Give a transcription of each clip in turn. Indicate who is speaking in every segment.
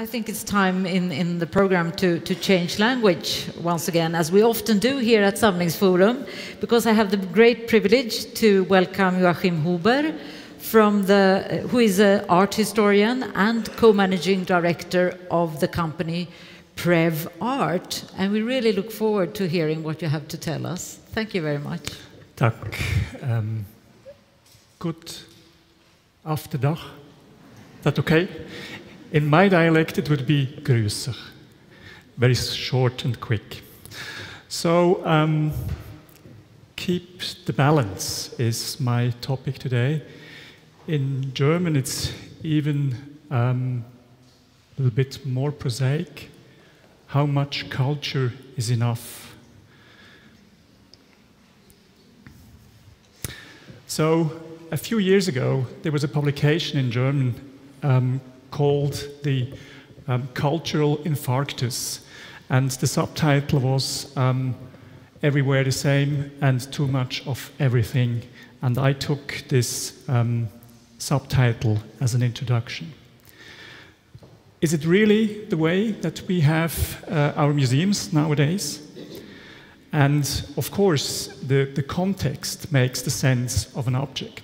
Speaker 1: I think it's time in, in the program to, to change language once again, as we often do here at Samlingsforum, because I have the great privilege to welcome Joachim Huber, from the, who is an art historian and co-managing director of the company Prev Art. And we really look forward to hearing what you have to tell us. Thank you very much.
Speaker 2: Tack. Um, good afterdag. That okay? In my dialect, it would be grüßer, very short and quick. So, um, keep the balance is my topic today. In German, it's even um, a little bit more prosaic. How much culture is enough? So, a few years ago, there was a publication in German um, called the um, Cultural Infarctus. And the subtitle was um, Everywhere the Same and Too Much of Everything. And I took this um, subtitle as an introduction. Is it really the way that we have uh, our museums nowadays? And of course, the, the context makes the sense of an object.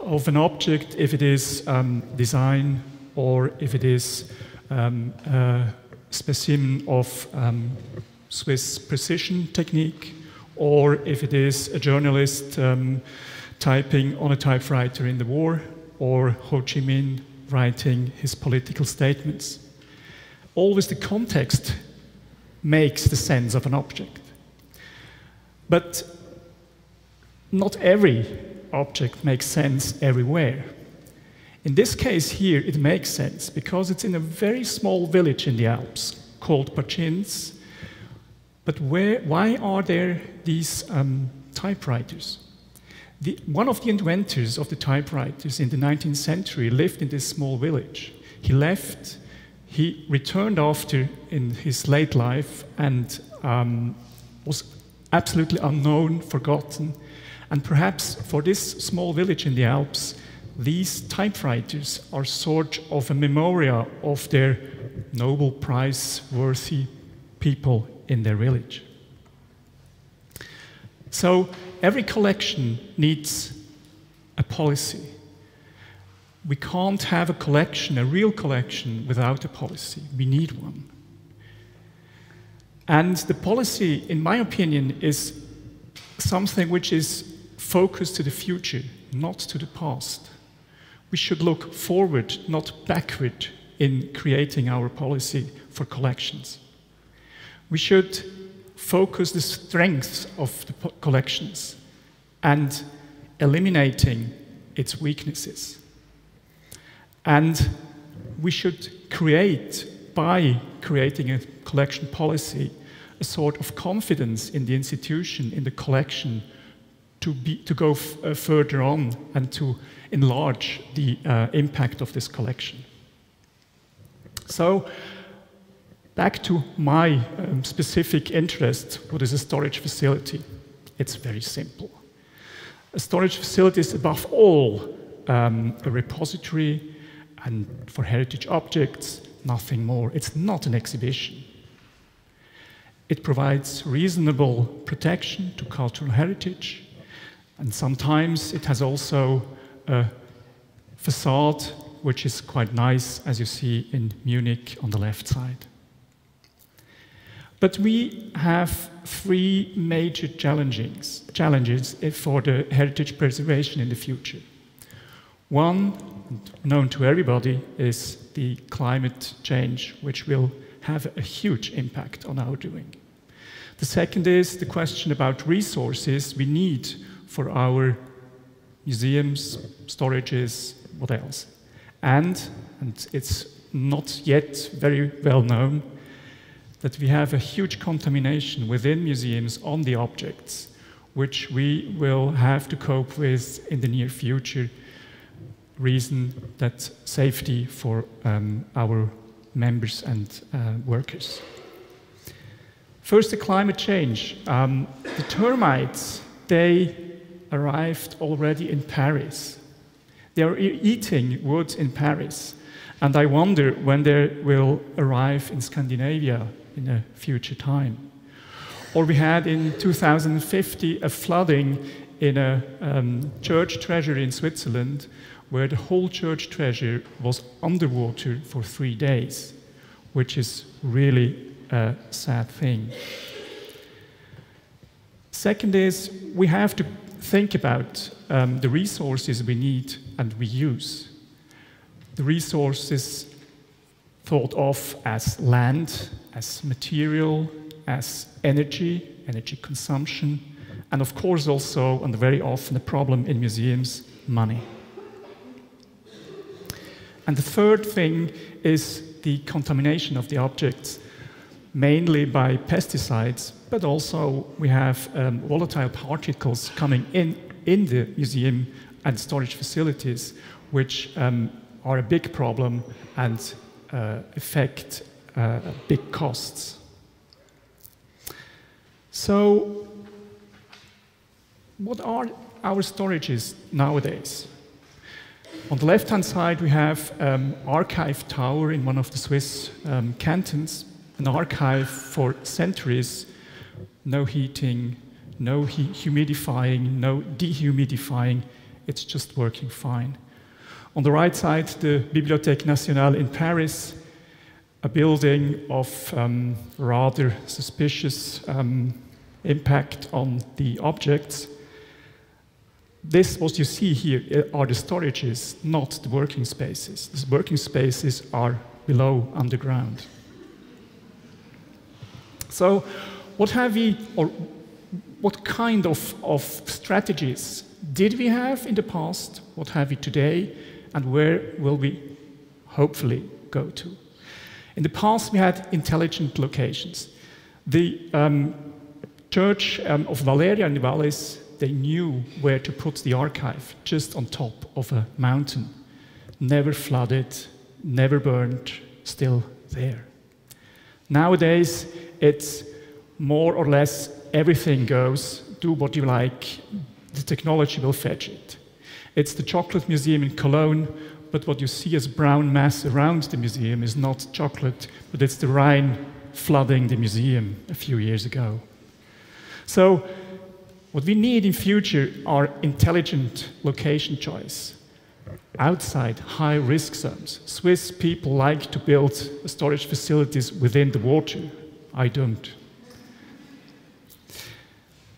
Speaker 2: Of an object, if it is um, design, or if it is um, a specimen of um, Swiss precision technique, or if it is a journalist um, typing on a typewriter in the war, or Ho Chi Minh writing his political statements. Always the context makes the sense of an object. But not every object makes sense everywhere. In this case here, it makes sense because it's in a very small village in the Alps called Partschins. But where, why are there these um, typewriters? The, one of the inventors of the typewriters in the 19th century lived in this small village. He left, he returned after in his late life and um, was absolutely unknown, forgotten. And perhaps for this small village in the Alps, these typewriters are sort of a memorial of their Nobel Prize worthy people in their village. So every collection needs a policy. We can't have a collection, a real collection, without a policy. We need one. And the policy, in my opinion, is something which is focused to the future, not to the past we should look forward, not backward, in creating our policy for collections. We should focus the strengths of the collections and eliminating its weaknesses. And we should create, by creating a collection policy, a sort of confidence in the institution, in the collection, to, be, to go uh, further on and to enlarge the uh, impact of this collection. So, back to my um, specific interest, what is a storage facility? It's very simple. A storage facility is above all um, a repository and for heritage objects, nothing more. It's not an exhibition. It provides reasonable protection to cultural heritage, and sometimes it has also a facade which is quite nice, as you see in Munich on the left side. But we have three major challenges, challenges for the heritage preservation in the future. One, known to everybody, is the climate change, which will have a huge impact on our doing. The second is the question about resources we need for our museums, storages, what else. And, and it's not yet very well known, that we have a huge contamination within museums on the objects, which we will have to cope with in the near future. Reason that safety for um, our members and uh, workers. First, the climate change. Um, the termites, they arrived already in Paris. They are eating wood in Paris. And I wonder when they will arrive in Scandinavia in a future time. Or we had in 2050 a flooding in a um, church treasury in Switzerland where the whole church treasure was underwater for three days, which is really a sad thing. Second is we have to think about um, the resources we need and we use. The resources thought of as land, as material, as energy, energy consumption, and of course also, and very often a problem in museums, money. And the third thing is the contamination of the objects, mainly by pesticides, but also we have um, volatile particles coming in in the museum and storage facilities, which um, are a big problem and uh, affect uh, big costs. So, what are our storages nowadays? On the left-hand side, we have um, archive tower in one of the Swiss um, cantons, an archive for centuries, no heating, no he humidifying, no dehumidifying, it's just working fine. On the right side, the Bibliothèque Nationale in Paris, a building of um, rather suspicious um, impact on the objects. This, what you see here, uh, are the storages, not the working spaces. The working spaces are below underground. So, what have we, or what kind of, of strategies did we have in the past? What have we today? And where will we hopefully go to? In the past, we had intelligent locations. The um, church um, of Valeria in Wallis they knew where to put the archive, just on top of a mountain. Never flooded, never burned, still there. Nowadays, it's more or less everything goes, do what you like, the technology will fetch it. It's the chocolate museum in Cologne, but what you see as brown mass around the museum is not chocolate, but it's the Rhine flooding the museum a few years ago. So what we need in future are intelligent location choice outside high risk zones. Swiss people like to build storage facilities within the water. I don't.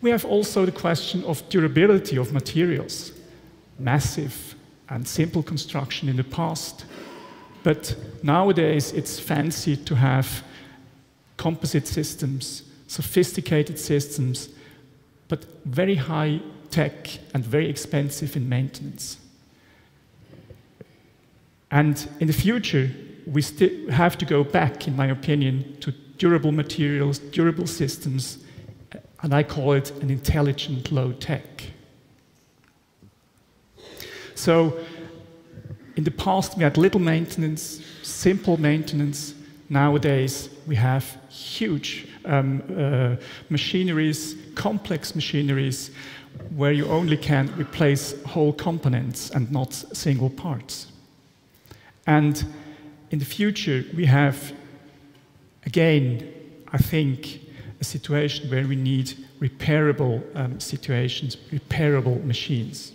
Speaker 2: We have also the question of durability of materials. Massive and simple construction in the past. But nowadays it's fancy to have composite systems, sophisticated systems but very high tech and very expensive in maintenance. And in the future, we still have to go back, in my opinion, to durable materials, durable systems, and I call it an intelligent low tech. So, in the past, we had little maintenance, simple maintenance. Nowadays, we have huge um, uh, machineries, complex machineries, where you only can replace whole components and not single parts. And in the future, we have, again, I think, a situation where we need repairable um, situations, repairable machines.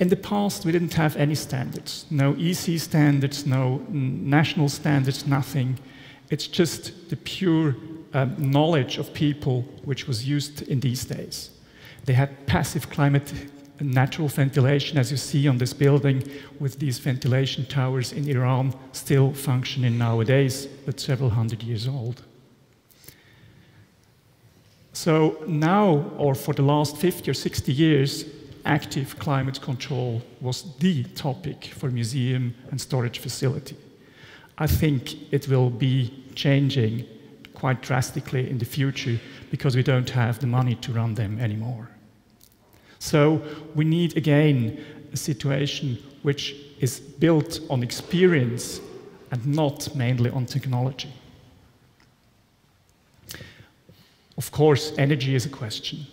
Speaker 2: In the past, we didn't have any standards, no EC standards, no national standards, nothing. It's just the pure um, knowledge of people which was used in these days. They had passive climate natural ventilation, as you see on this building, with these ventilation towers in Iran still functioning nowadays, but several hundred years old. So now, or for the last 50 or 60 years, active climate control was the topic for museum and storage facility. I think it will be changing quite drastically in the future because we don't have the money to run them anymore. So we need again a situation which is built on experience and not mainly on technology. Of course, energy is a question.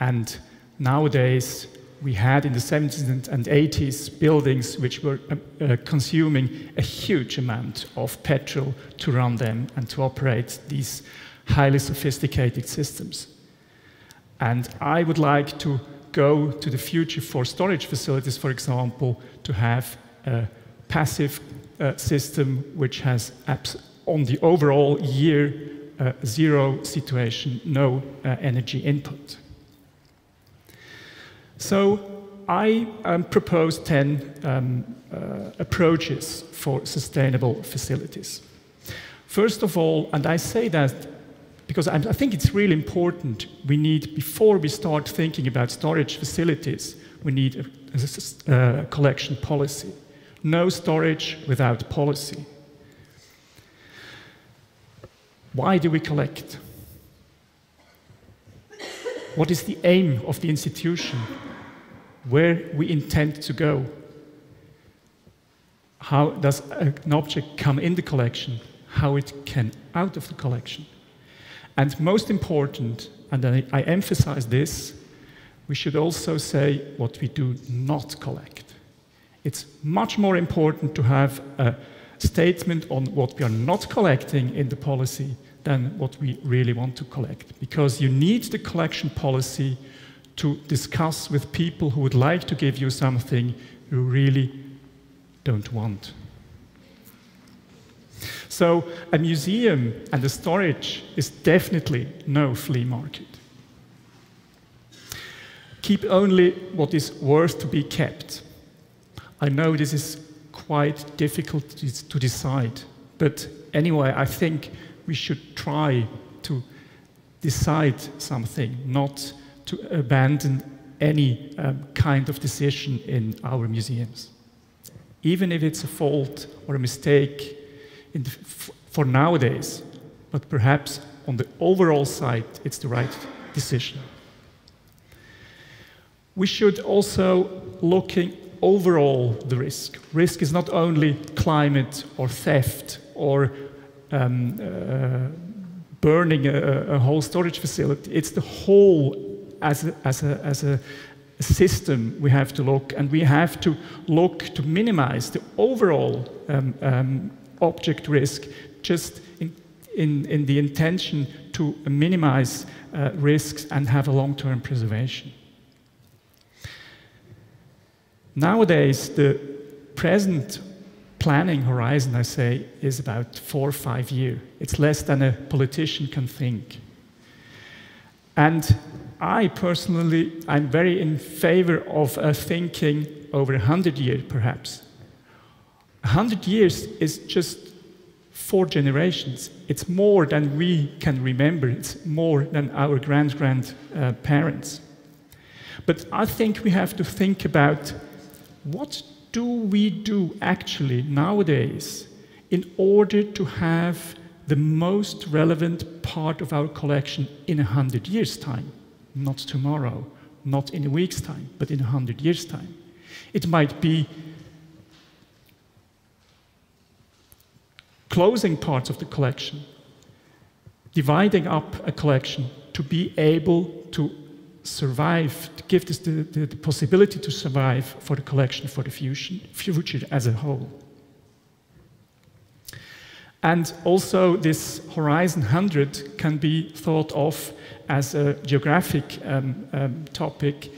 Speaker 2: And nowadays, we had in the 70s and 80s buildings which were uh, uh, consuming a huge amount of petrol to run them and to operate these highly sophisticated systems. And I would like to go to the future for storage facilities, for example, to have a passive uh, system which has on the overall year uh, zero situation, no uh, energy input. So I um, propose 10 um, uh, approaches for sustainable facilities. First of all, and I say that because I think it's really important, we need, before we start thinking about storage facilities, we need a, a, a uh, collection policy. No storage without policy. Why do we collect? What is the aim of the institution? Where we intend to go? How does an object come in the collection? How it can out of the collection? And most important, and I, I emphasize this, we should also say what we do not collect. It's much more important to have a statement on what we are not collecting in the policy than what we really want to collect. Because you need the collection policy to discuss with people who would like to give you something you really don't want. So a museum and a storage is definitely no flea market. Keep only what is worth to be kept. I know this is quite difficult to decide, but anyway, I think we should try to decide something, not to abandon any um, kind of decision in our museums. Even if it's a fault or a mistake the, for nowadays, but perhaps on the overall side, it's the right decision. We should also looking overall the risk. Risk is not only climate or theft or um, uh, burning a, a, whole storage facility. It's the whole as a, as a, as a system we have to look, and we have to look to minimize the overall um, um, object risk just in, in, in, the intention to minimize uh, risks and have a long-term preservation. Nowadays, the present planning horizon, I say, is about four or five years. It's less than a politician can think. And I personally, I'm very in favor of uh, thinking over 100 years, perhaps. 100 years is just four generations. It's more than we can remember. It's more than our grand-grandparents. Uh, but I think we have to think about what do we do actually nowadays in order to have the most relevant part of our collection in a hundred years' time? Not tomorrow, not in a week's time, but in a hundred years' time. It might be closing parts of the collection, dividing up a collection to be able to survive, to give this the, the, the possibility to survive for the collection for the future, future as a whole. And also, this Horizon 100 can be thought of as a geographic um, um, topic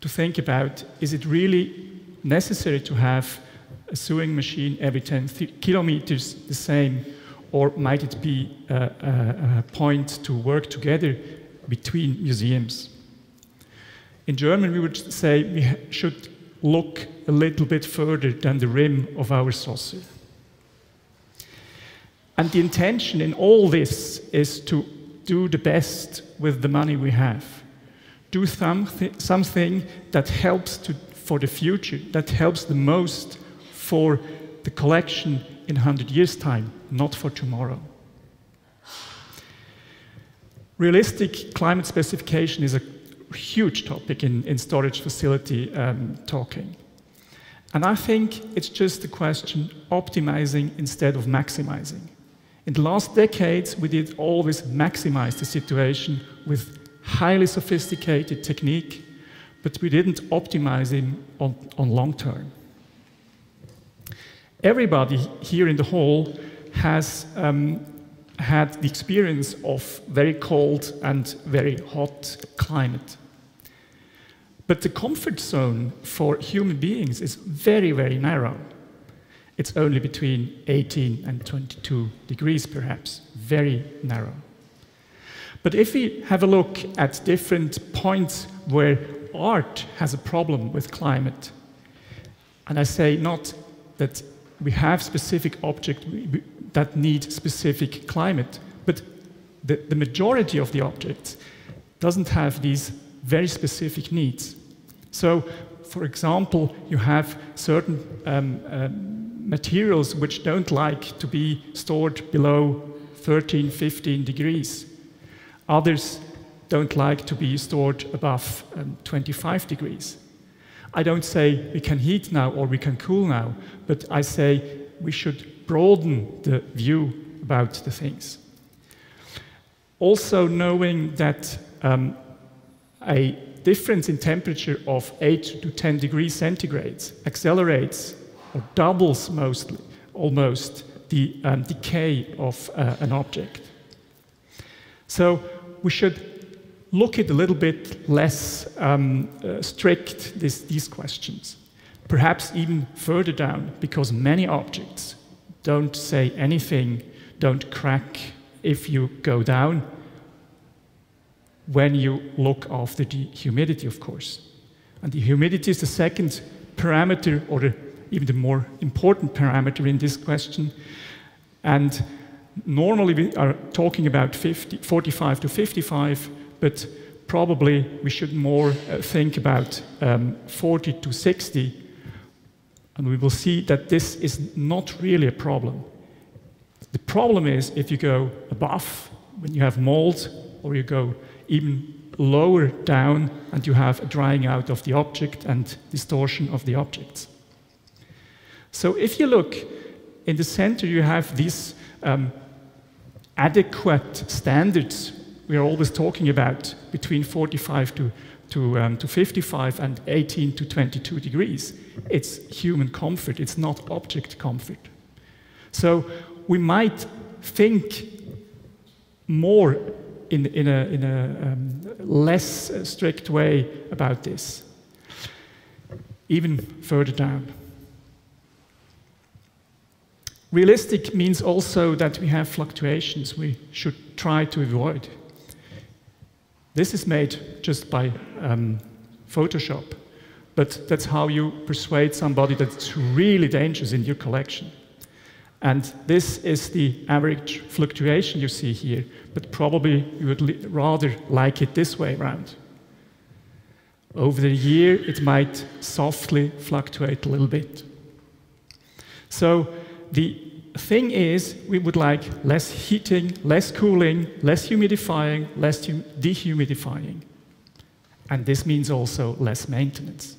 Speaker 2: to think about is it really necessary to have a sewing machine every 10 kilometers the same, or might it be a, a, a point to work together between museums? In German, we would say we should look a little bit further than the rim of our saucer. And the intention in all this is to do the best with the money we have. Do something, something that helps to, for the future, that helps the most for the collection in 100 years' time, not for tomorrow. Realistic climate specification is a huge topic in, in storage facility um, talking. And I think it's just a question optimizing instead of maximizing. In the last decades, we did always maximize the situation with highly sophisticated technique, but we didn't optimize him on, on long term. Everybody here in the hall has um, had the experience of very cold and very hot climate. But the comfort zone for human beings is very, very narrow. It's only between 18 and 22 degrees, perhaps, very narrow. But if we have a look at different points where art has a problem with climate, and I say not that we have specific objects that need specific climate, but the, the majority of the objects doesn't have these very specific needs. So, for example, you have certain um, um, materials which don't like to be stored below 13, 15 degrees. Others don't like to be stored above um, 25 degrees. I don't say we can heat now or we can cool now, but I say we should broaden the view about the things. Also, knowing that um, a difference in temperature of 8 to 10 degrees centigrade accelerates or doubles mostly, almost the um, decay of uh, an object. So we should look at a little bit less um, uh, strict this, these questions. Perhaps even further down, because many objects don't say anything, don't crack if you go down, when you look after the humidity, of course. And the humidity is the second parameter, or even the more important parameter in this question. And normally we are talking about 50, 45 to 55, but probably we should more uh, think about um, 40 to 60. And we will see that this is not really a problem. The problem is if you go above, when you have mold, or you go even lower down and you have a drying out of the object and distortion of the objects. So if you look in the center, you have these um, adequate standards we are always talking about between 45 to, to, um, to 55 and 18 to 22 degrees. It's human comfort, it's not object comfort. So we might think more in, in a, in a um, less strict way about this, even further down. Realistic means also that we have fluctuations we should try to avoid. This is made just by um, Photoshop, but that's how you persuade somebody that it's really dangerous in your collection. And this is the average fluctuation you see here, but probably you would rather like it this way around. Over the year, it might softly fluctuate a little bit. So the thing is, we would like less heating, less cooling, less humidifying, less dehumidifying. And this means also less maintenance.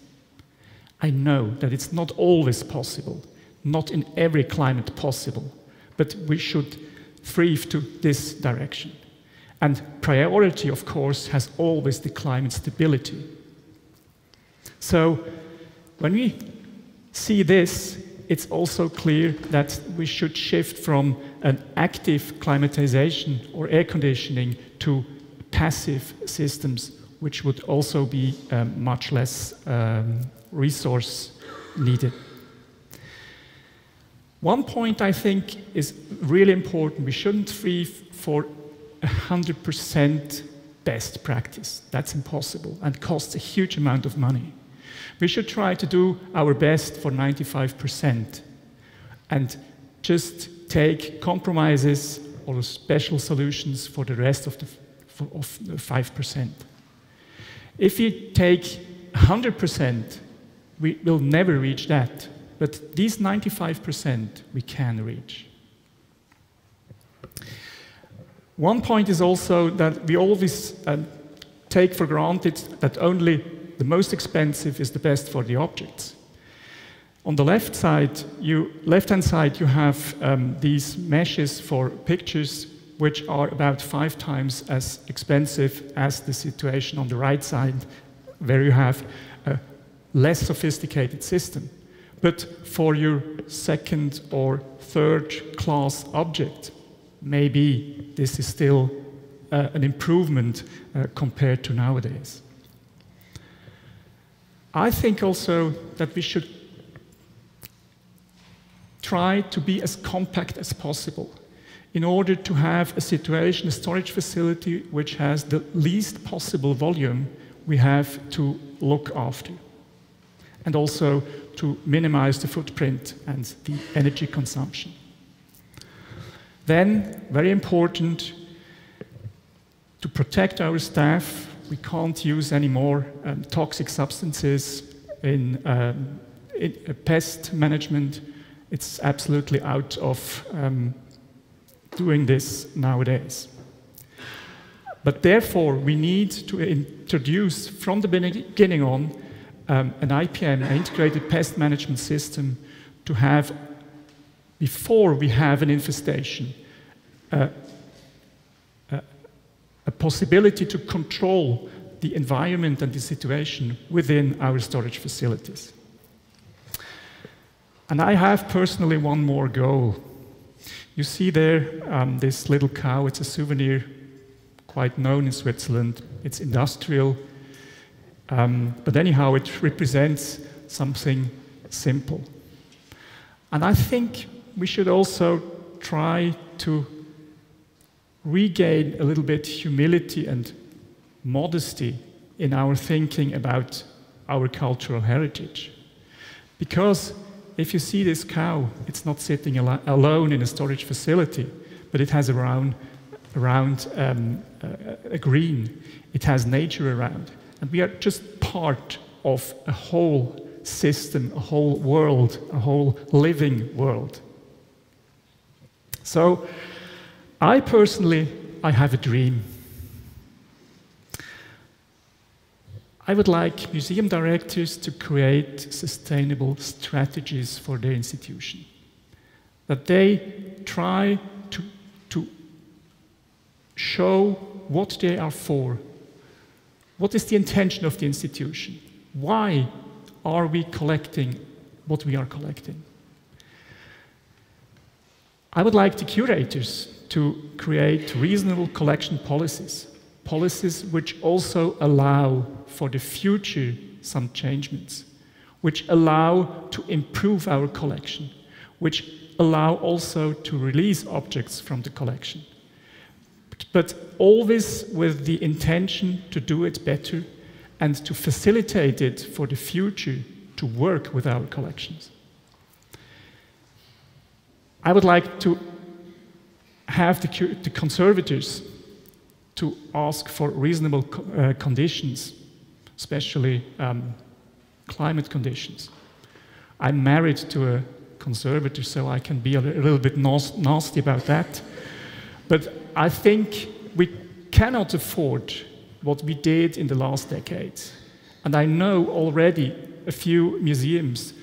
Speaker 2: I know that it's not always possible, not in every climate possible, but we should thrive to this direction. And priority, of course, has always the climate stability. So when we see this, it's also clear that we should shift from an active climatization or air conditioning to passive systems, which would also be um, much less um, resource needed. One point I think is really important we shouldn't strive for 100% best practice. That's impossible and costs a huge amount of money. We should try to do our best for 95% and just take compromises or special solutions for the rest of the, of the 5%. If you take 100%, we will never reach that. But these 95% we can reach. One point is also that we always uh, take for granted that only the most expensive is the best for the objects. On the left side, you, left-hand side, you have um, these meshes for pictures, which are about five times as expensive as the situation on the right side, where you have a less sophisticated system. But for your second or third class object, maybe this is still uh, an improvement uh, compared to nowadays. I think also that we should try to be as compact as possible in order to have a situation, a storage facility, which has the least possible volume we have to look after. And also to minimize the footprint and the energy consumption. Then, very important, to protect our staff, we can't use any more um, toxic substances in, um, in uh, pest management. It's absolutely out of um, doing this nowadays. But therefore, we need to introduce from the beginning on um, an IPM, an integrated pest management system, to have, before we have an infestation, uh, a possibility to control the environment and the situation within our storage facilities. And I have personally one more goal. You see there um, this little cow, it's a souvenir quite known in Switzerland. It's industrial, um, but anyhow, it represents something simple. And I think we should also try to regain a little bit humility and modesty in our thinking about our cultural heritage. Because if you see this cow, it's not sitting al alone in a storage facility, but it has around, around um, a green. It has nature around. And we are just part of a whole system, a whole world, a whole living world. So I personally, I have a dream. I would like museum directors to create sustainable strategies for their institution. That they try to, to show what they are for. What is the intention of the institution? Why are we collecting what we are collecting? I would like the curators to create reasonable collection policies, policies which also allow for the future some changements, which allow to improve our collection, which allow also to release objects from the collection. But always with the intention to do it better and to facilitate it for the future to work with our collections. I would like to have the, the conservators to ask for reasonable uh, conditions especially um, climate conditions. I'm married to a conservator, so I can be a little bit nasty about that. But I think we cannot afford what we did in the last decades. And I know already a few museums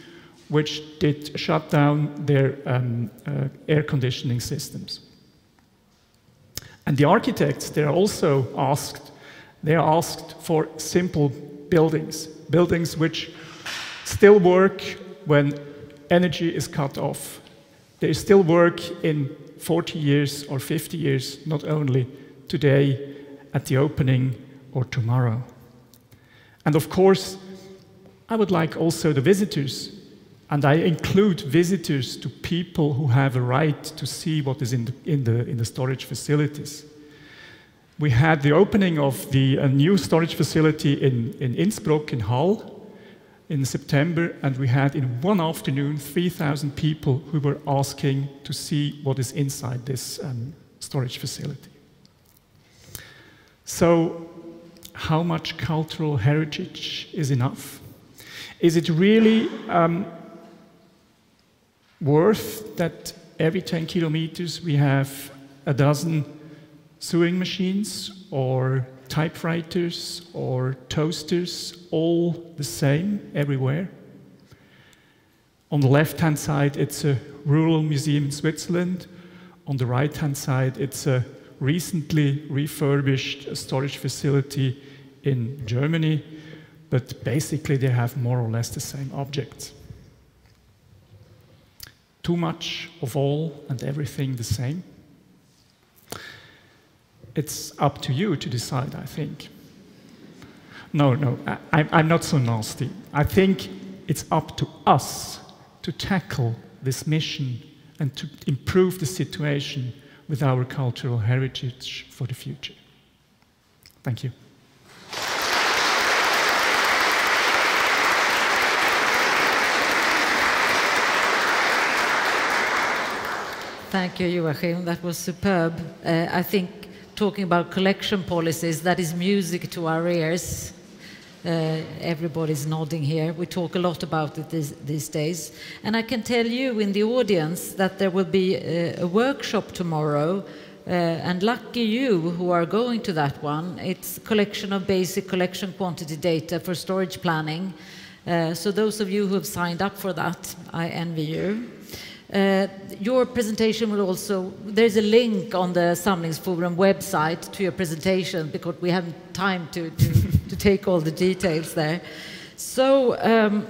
Speaker 2: which did shut down their um, uh, air conditioning systems. And the architects, they're also asked they are asked for simple buildings, buildings which still work when energy is cut off. They still work in 40 years or 50 years, not only today at the opening or tomorrow. And of course, I would like also the visitors, and I include visitors to people who have a right to see what is in the, in the, in the storage facilities we had the opening of the uh, new storage facility in, in Innsbruck, in Hall, in September, and we had in one afternoon 3,000 people who were asking to see what is inside this um, storage facility. So, how much cultural heritage is enough? Is it really um, worth that every 10 kilometers we have a dozen sewing machines or typewriters or toasters, all the same everywhere. On the left hand side, it's a rural museum in Switzerland. On the right hand side, it's a recently refurbished storage facility in Germany. but basically they have more or less the same objects. Too much of all and everything the same? It's up to you to decide, I think. No, no, I, I'm not so nasty. I think it's up to us to tackle this mission and to improve the situation with our cultural heritage for the future. Thank you.
Speaker 1: Thank you, Joachim. That was superb. Uh, I think talking about collection policies, that is music to our ears. Uh, everybody's nodding here. We talk a lot about it this, these days. And I can tell you in the audience that there will be a, a workshop tomorrow. Uh, and lucky you who are going to that one. It's collection of basic collection quantity data for storage planning. Uh, so those of you who have signed up for that, I envy you. Uh, your presentation will also, there's a link on the Samlingsforum website to your presentation because we haven't time to, to, to take all the details there. So um,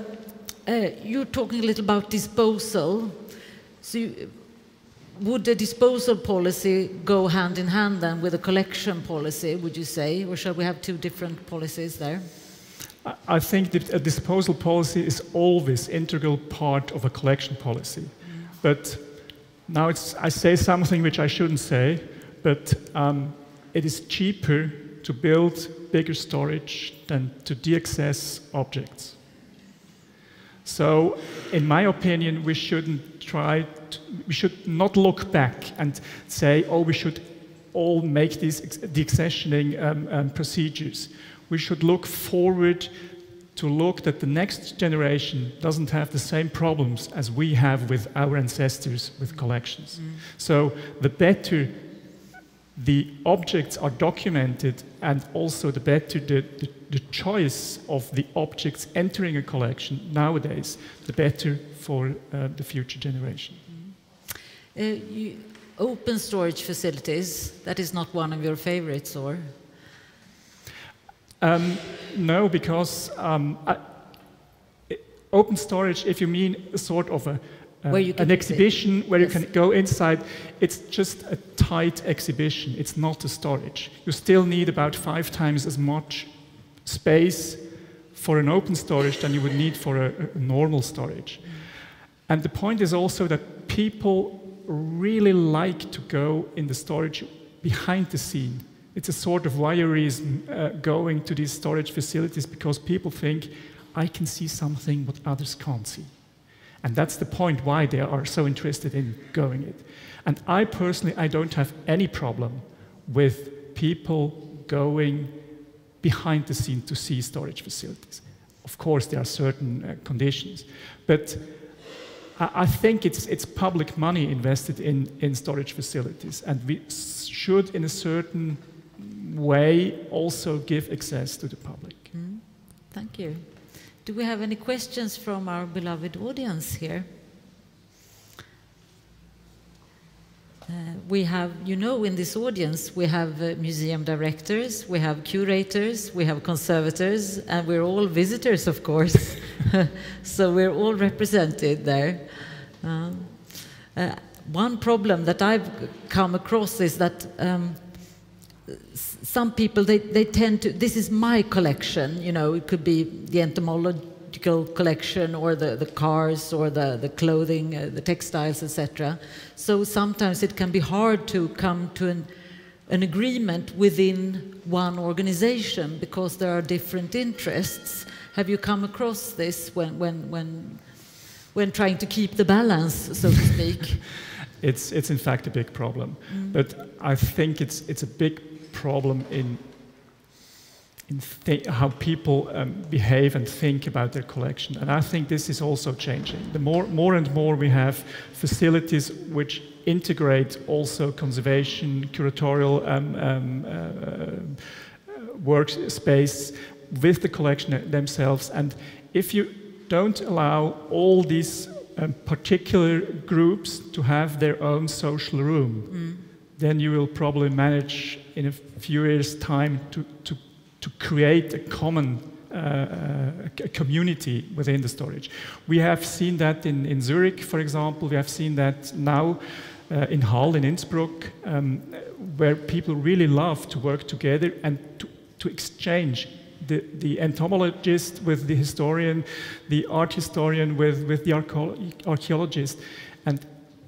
Speaker 1: uh, you're talking a little about disposal. So you, would the disposal policy go hand in hand then with a collection policy, would you say? Or shall we have two different policies there?
Speaker 2: I think that a disposal policy is always integral part of a collection policy. But now I say something which I shouldn't say, but um, it is cheaper to build bigger storage than to deaccess objects. So, in my opinion, we shouldn't try, to, we should not look back and say, oh, we should all make these deaccessioning um, um, procedures. We should look forward to look that the next generation doesn't have the same problems as we have with our ancestors with collections. Mm. So the better the objects are documented and also the better the, the, the, choice of the objects entering a collection nowadays, the better for uh, the future generation.
Speaker 1: Mm. Uh, you, open storage facilities, that is not one of your favorites, or?
Speaker 2: Um, no, because um, I, open storage, if you mean a sort of a, uh, an exhibition where yes. you can go inside, it's just a tight exhibition. It's not a storage. You still need about five times as much space for an open storage than you would need for a, a normal storage. And the point is also that people really like to go in the storage behind the scene it's a sort of voyeurism uh, going to these storage facilities because people think, I can see something what others can't see. And that's the point why they are so interested in going it. And I personally, I don't have any problem with people going behind the scene to see storage facilities. Of course, there are certain uh, conditions. But I, I think it's, it's public money invested in, in storage facilities. And we should, in a certain way also give access to the public. Mm.
Speaker 1: Thank you. Do we have any questions from our beloved audience here? Uh, we have, you know, in this audience, we have uh, museum directors, we have curators, we have conservators, and we're all visitors, of course. so we're all represented there. Um, uh, one problem that I've come across is that um, some people they, they tend to this is my collection you know it could be the entomological collection or the, the cars or the, the clothing uh, the textiles etc so sometimes it can be hard to come to an, an agreement within one organization because there are different interests. Have you come across this when when when when trying to keep the balance so to speak?
Speaker 2: It's it's in fact a big problem. Mm. but i think it's it's a big problem in, in how people um, behave and think about their collection. And I think this is also changing. The more, more and more we have facilities which integrate also conservation, curatorial um, um, uh, workspace with the collection themselves. And if you don't allow all these um, particular groups to have their own social room, mm then you will probably manage in a few years' time to, to, to create a common a community within the storage. We have seen that in, in Zurich, for example. We have seen that now uh, in Hall in Innsbruck, um, where people really love to work together and to, to exchange the, the, entomologist with the historian, the art historian with, with the archaeologist. And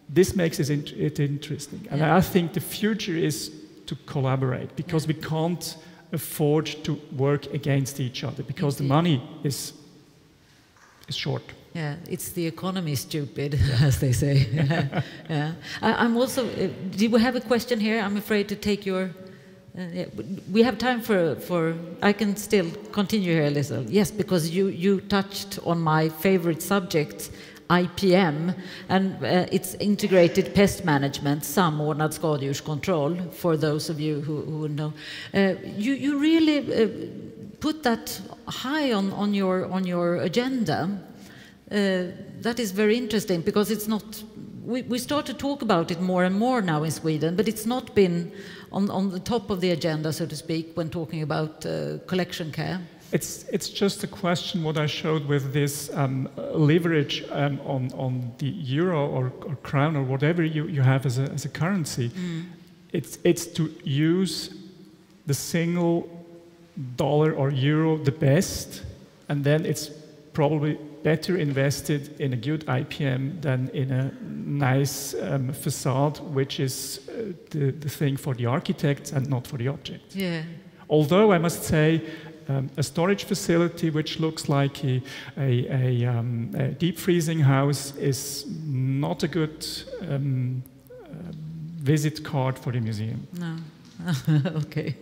Speaker 2: this makes it, it interesting. And yeah. I think the future is to collaborate because we can't afford to work against each other because the money is, is short.
Speaker 1: Yeah, it's the economy stupid, as they say. yeah. I, am also, uh, do we have a question here? I'm afraid to take your. Uh, yeah. We have time for, for. I can still continue here a little. Yes, because you, you touched on my favorite subject, IPM, and uh, it's integrated pest management, samordnad skadedjurskontroll, for those of you who, who know. Uh, you, you really uh, put that high on, on, your, on your agenda. Uh, that is very interesting because it's not, we, we start to talk about it more and more now in Sweden, but it's not been on, on the top of the agenda, so to speak, when talking about uh, collection care.
Speaker 2: It's, it's just a question what I showed with this um, leverage um, on, on the euro or, or, crown or whatever you, you have as a, as a currency. Mm. It's, it's to use the single dollar or euro the best, and then it's probably better invested in a good IPM than in a nice um, facade, which is uh, the, the thing for the architects and not for the object.
Speaker 1: Yeah.
Speaker 2: Although I must say, um, a storage facility which looks like a, a, a, um, a, deep freezing house is not a good um, uh, visit card for the museum.
Speaker 1: No. okay.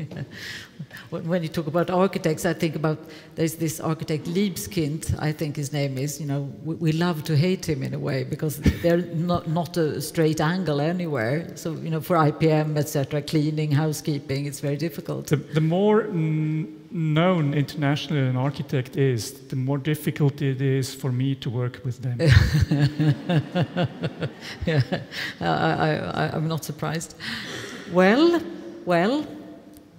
Speaker 1: when you talk about architects, I think about there's this architect Libeskind, I think his name is. You know, we, we love to hate him in a way because they're not not a straight angle anywhere. So you know, for IPM, etc., cleaning, housekeeping, it's very difficult.
Speaker 2: The, the more known internationally an architect is, the more difficult it is for me to work with them.
Speaker 1: yeah, I, I, I'm not surprised. Well. Well,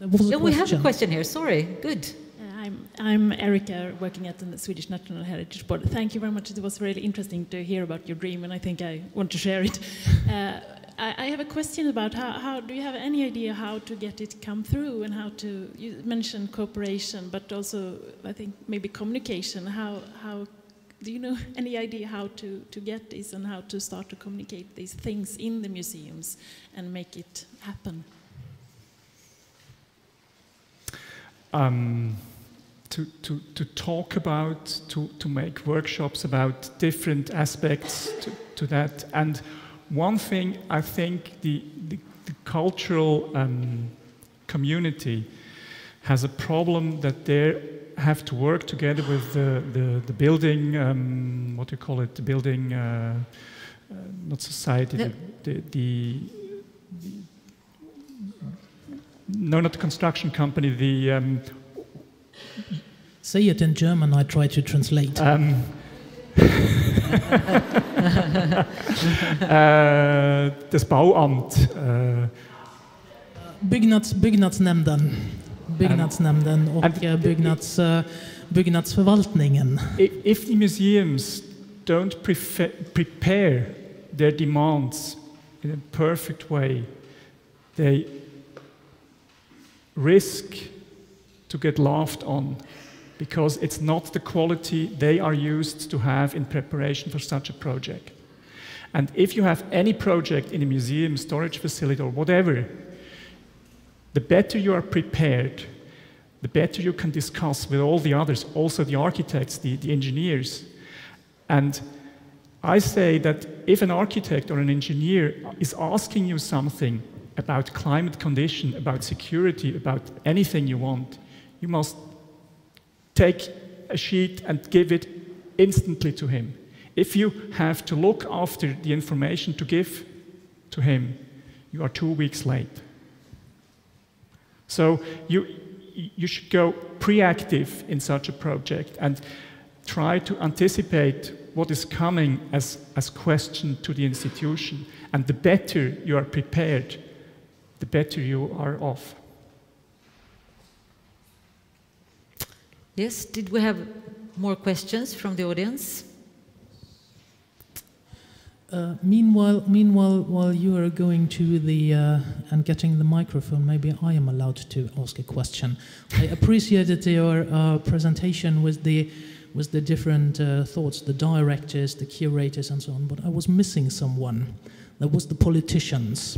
Speaker 1: yeah, we have a question here. Sorry. Good.
Speaker 3: I'm, I'm Erica, working at the Swedish National Heritage Board. Thank you very much. It was really interesting to hear about your dream, and I think I want to share it. Uh, I, I, have a question about how, how, do you have any idea how to get it come through and how to, you mentioned cooperation, but also I think maybe communication. How, how do you know any idea how to, to get this and how to start to communicate these things in the museums and make it happen?
Speaker 2: Um, to, to, to talk about, to, to make workshops about different aspects to, to that. And one thing I think the, the, the cultural um, community has a problem that they have to work together with the, the, the building, um, what do you call it, the building, uh, uh, not society, the, the, the no, not the construction company, the. Um,
Speaker 4: Say it in German, I try to translate.
Speaker 2: Um, uh, das Bauamt. Uh,
Speaker 4: Byggnads, byggnadsnämnden. Byggnadsnämnden och and byggnads, uh, byggnadsförvaltningen.
Speaker 2: If the museums don't prepare their demands in a perfect way, they risk to get laughed on because it's not the quality they are used to have in preparation for such a project. And if you have any project in a museum, storage facility, or whatever, the better you are prepared, the better you can discuss with all the others, also the architects, the, the engineers. And I say that if an architect or an engineer is asking you something about climate condition, about security, about anything you want, you must take a sheet and give it instantly to him. If you have to look after the information to give to him, you are two weeks late. So you, you should go preactive in such a project and try to anticipate what is coming as, as question to the institution. And the better you are prepared, the better you are off.
Speaker 1: Yes, did we have more questions from the audience?
Speaker 4: Uh, meanwhile, meanwhile, while you are going to the uh, and getting the microphone, maybe I am allowed to ask a question. I appreciated your uh, presentation with the with the different uh, thoughts, the directors, the curators, and so on. But I was missing someone. That was the politicians.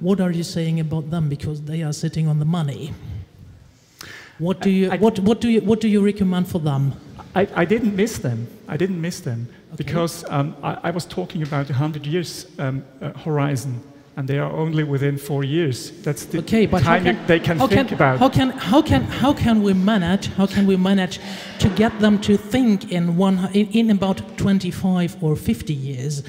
Speaker 4: What are you saying about them? Because they are sitting on the money. What do you I, what what do you what do you recommend for them?
Speaker 2: I, I didn't miss them. I didn't miss them okay. because um, I, I, was talking about a hundred years um, uh, horizon, and they are only within four years. That's the okay, but time can, they can think
Speaker 4: can,
Speaker 2: about.
Speaker 4: How can how can how can we manage? How can we manage to get them to think in one in, in about 25 or 50 years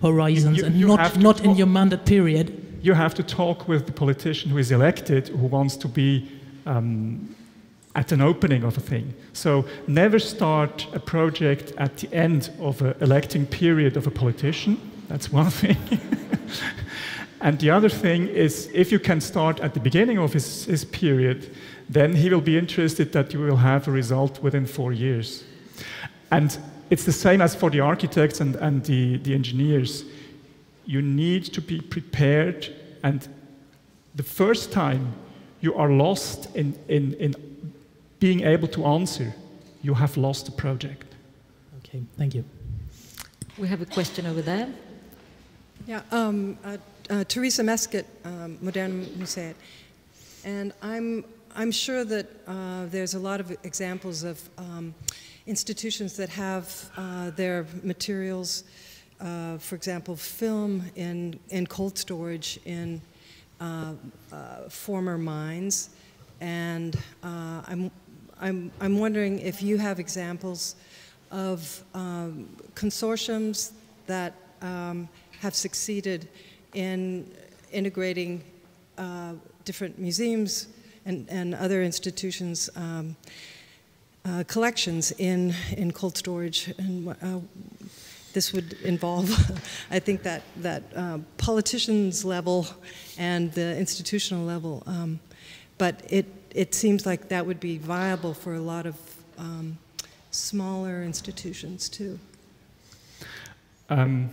Speaker 4: horizons, you, you, and you not not in your mandate period?
Speaker 2: You have to talk with the politician who is elected, who wants to be. Um, at an opening of a thing. So never start a project at the end of an electing period of a politician. That's one thing. and the other thing is if you can start at the beginning of his, his period, then he will be interested that you will have a result within four years. And it's the same as for the architects and, and the, the engineers. You need to be prepared, and the first time you are lost in, in, in being able to answer, you have lost the project.
Speaker 4: Okay, thank you.
Speaker 1: We have a question over there.
Speaker 5: Yeah, um, uh, uh, Teresa Mesket, um, Moderna Museet. And I'm, I'm sure that uh, there's a lot of examples of um, institutions that have uh, their materials, uh, for example, film in, in cold storage in uh, former mines. And I'm I'm, I'm wondering if you have examples of um, consortiums that um, have succeeded in integrating uh, different museums and, and other institutions' um, uh, collections in, in cold storage. And uh, this would involve, I think, that, that uh, politicians level and the institutional level. Um, but it it seems like that would be viable for a lot of um, smaller institutions too. Um,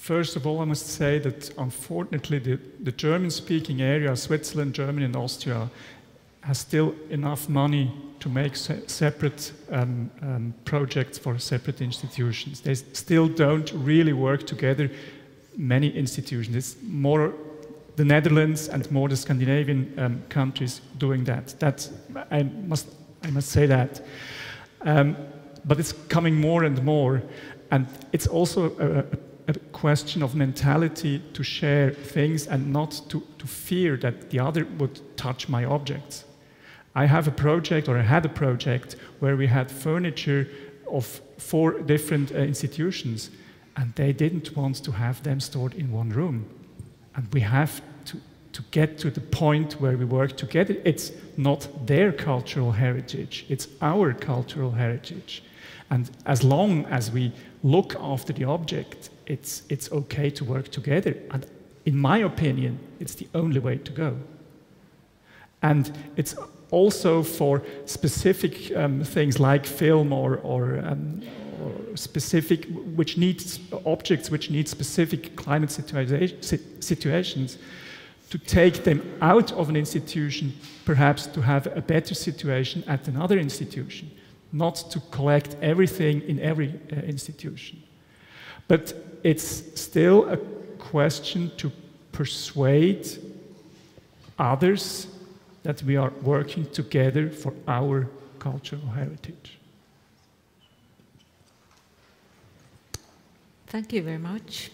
Speaker 2: first of all, I must say that unfortunately the, the German-speaking area, Switzerland, Germany and Austria, has still enough money to make se separate um, um, projects for separate institutions. They still don't really work together, many institutions. It's more the Netherlands and more the Scandinavian um, countries doing that. That I must I must say that. Um, but it's coming more and more, and it's also a, a, question of mentality to share things and not to, to fear that the other would touch my objects. I have a project, or I had a project, where we had furniture of four different uh, institutions, and they didn't want to have them stored in one room. And we have to get to the point where we work together. It's not their cultural heritage, it's our cultural heritage. And as long as we look after the object, it's, it's okay to work together. And in my opinion, it's the only way to go. And it's also for specific um, things like film or, or, um, or, specific, which needs objects which need specific climate situa situations to take them out of an institution, perhaps to have a better situation at another institution, not to collect everything in every uh, institution. But it's still a question to persuade others that we are working together for our cultural heritage.
Speaker 1: Thank you very much.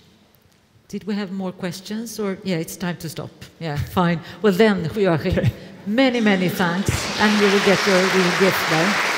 Speaker 1: Did we have more questions? Or, yeah, it's time to stop. Yeah, fine. Well, then, Joachim, okay. many, many thanks, and you will get your, your gift there.